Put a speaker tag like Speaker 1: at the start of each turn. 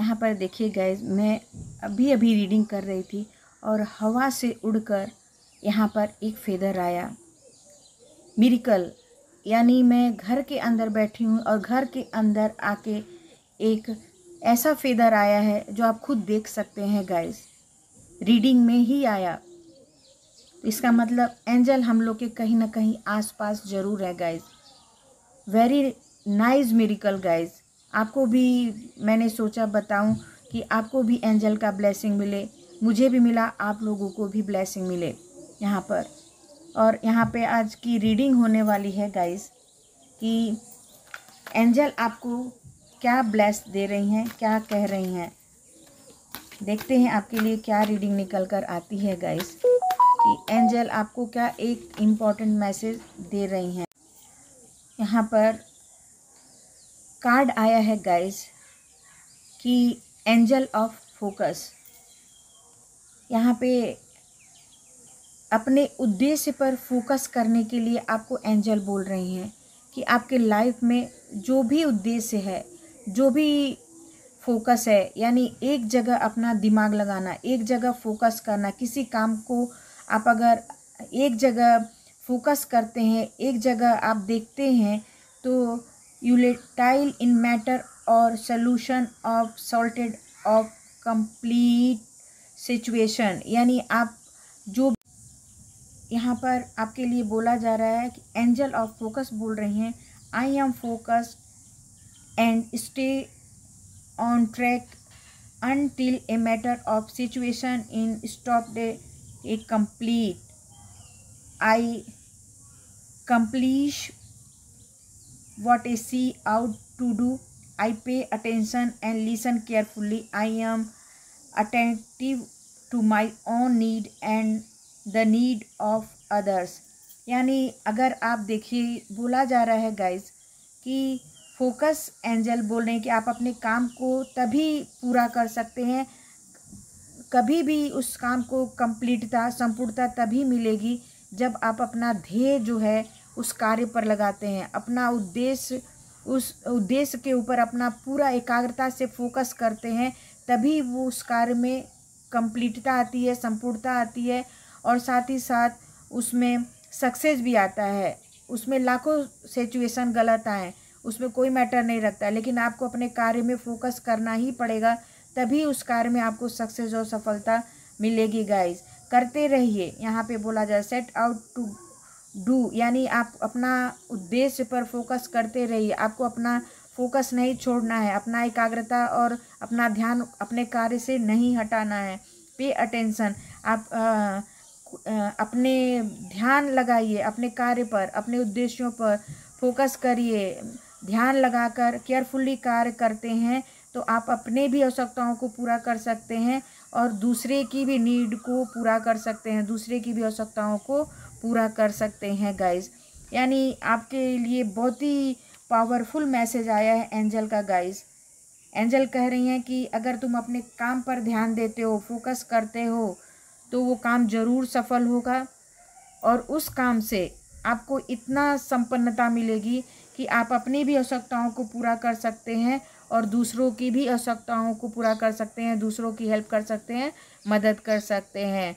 Speaker 1: यहाँ पर देखिए गैस मैं अभी अभी रीडिंग कर रही थी और हवा से उड़कर यहाँ पर एक फेदर आया। मिरिकल यानी मैं घर के अंदर बैठी हूँ और घर के अंदर आके एक ऐसा फेदर आया है जो आप खुद देख सकते हैं गाइस रीडिंग में ही आया। इसका मतलब एंजल हम लोग के कहीं ना कहीं आसपास ज़रूर है guys very nice miracle guys आपको भी मैंने सोचा बताऊँ कि आपको भी एंजल का ब्लेसिंग मिले, मुझे भी मिला, आप लोगों को भी ब्लेसिंग मिले यहाँ पर। और यहाँ पे आज की रीडिंग होने वाली है गाइस कि एंजल आपको क्या ब्लेस दे रही हैं, क्या कह रही हैं। देखते हैं आपके लिए क्या रीडिंग निकल कर आती है गाइस कि एंजल आपको क्या एक इंपॉर्टेंट मैसेज दे रही हैं। यहाँ पर कार्ड आया है गाइस कि एंजल ऑफ़ फोकस यहाँ पे अपने उद्देश्य पर फोकस करने के लिए आपको एंजल बोल रही हैं कि आपके लाइफ में जो भी उद्देश्य है, जो भी फोकस है, यानी एक जगह अपना दिमाग लगाना, एक जगह फोकस करना, किसी काम को आप अगर एक जगह फोकस करते हैं, एक जगह आप देखते हैं तो यूलेटाइल इन मैटर और solution of salted of complete situation यानी आप जो यहाँ पर आपके लिए बोला जा रहा है कि एंजल ऑफ़ फोकस बोल रहे हैं। I am focus and stay on track until a matter of situation in stop day a complete I accomplish what a see out to do I pay attention and listen carefully I am attentive to my own need and the need of others यानी अगर आप देखिए, बोला जा रहा है guys कि focus angel बोल रहे हैं कि, आप अपने काम को तभी पूरा कर सकते हैं, कभी भी उस काम को कंप्लीटता संपूर्णता तभी मिलेगी जब आप अपना ध्येय जो है उस कार्य पर लगाते हैं। अपना उद्देश्य, उस उद्देश्य के ऊपर अपना पूरा एकाग्रता से फोकस करते हैं, तभी वो उस कार्य में कंप्लीटता आती है, संपूर्णता आती है और साथ ही साथ उसमें सक्सेस भी आता है। उसमें लाखों सिचुएशन गलत आए, उसमें कोई मैटर नहीं रखता, लेकिन आपको अपने कार्य में फोकस करना ही पड़ेगा, तभी उस कार्य में आपको सक्सेस और सफलता मिलेगी गाइस करते रहिए, यहाँ पे बोला जाए सेट आउट टू डू यानी आप अपना उद्देश्य पर फोकस करते रहिए। आपको अपना फोकस नहीं छोड़ना है। अपना एकाग्रता और अपना ध्यान अपने कार्य से नहीं हटाना है। पे अटेंशन आप आ, अपने ध्यान लगाइए। अपने कार्य पर अपने उद्देश्यों पर फोकस करिए। ध्यान लगाकर केयरफुली कार्य करते हैं तो आप अपने भी आवश्यकताओं को पूरा कर सकते हैं और दूसरे की भी नीड को पूरा कर सकते हैं। दूसरे की भी आवश्यकताओं को पूरा कर सकते हैं गाइस यानी आपके लिए बहुत ही पावरफुल मैसेज आया है एंजल का गाइस एंजल कह रही हैं कि अगर तुम अपने काम पर ध्यान देते हो फोकस करते हो तो वो काम ज़रूर सफल होगा और उस काम से आपको इतना संपन्नता मिलेगी कि आप अपनी भी आवश्यकताओं को पूरा कर सकते हैं और दूसरों की भी आवश्यकताओं को पूरा कर सकते हैं, दूसरों की हेल्प कर सकते हैं, मदद कर सकते हैं।